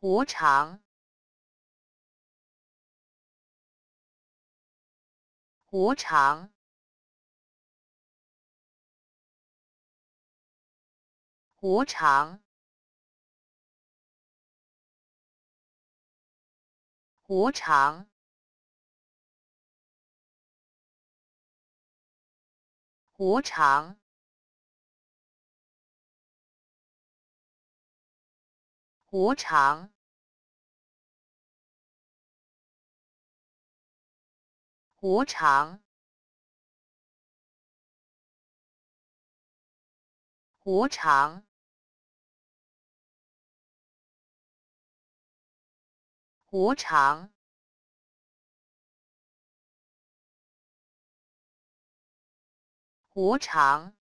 无常，无常，无常，无常，无常。无常，无常，无常，无常，无常。